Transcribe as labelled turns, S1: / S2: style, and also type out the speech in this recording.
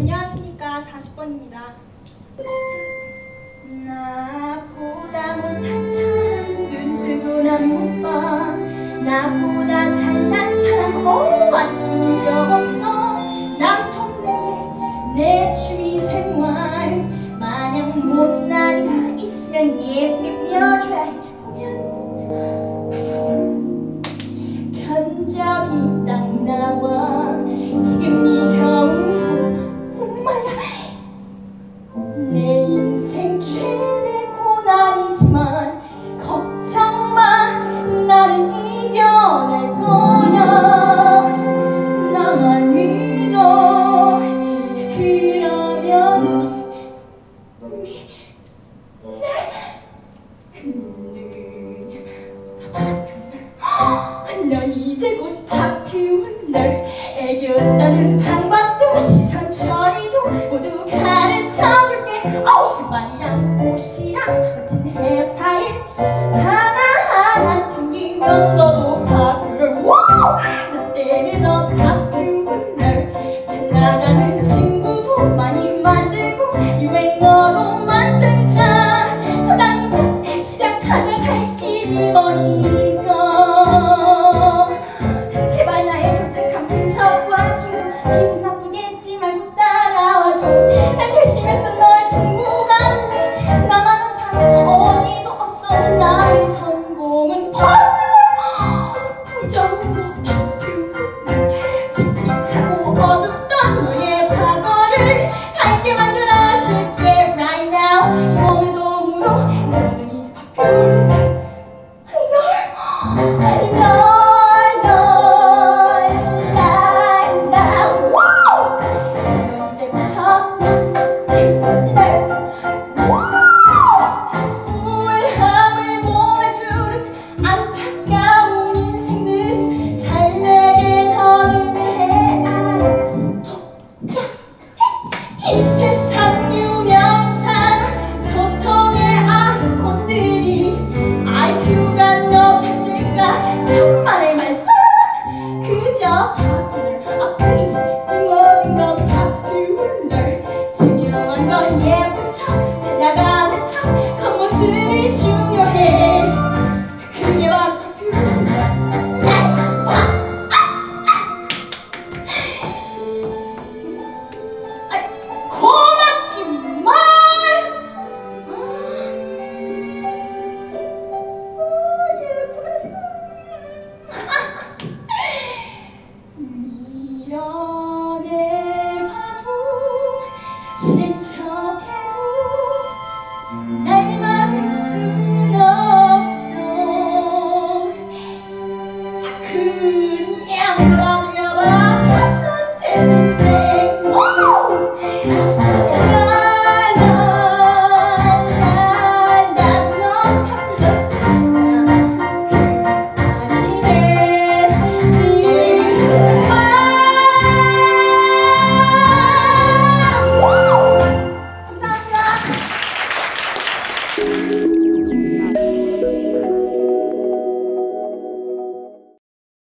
S1: 안녕하십니까. 40번입니다. 나보다 못한 사람 눈 뜨고 난못봐. 나보다 잘난 사람 어우 없어. 난 동네 내 취미생활. 마냥 못난가 있으면 예뻐. 나만 믿어 그러면 넌 이제 곧 바뀌운 널 애교떠는 방법도 시선 처리도 모두 가르쳐줄게. 어우 신발이랑 옷이 Oh.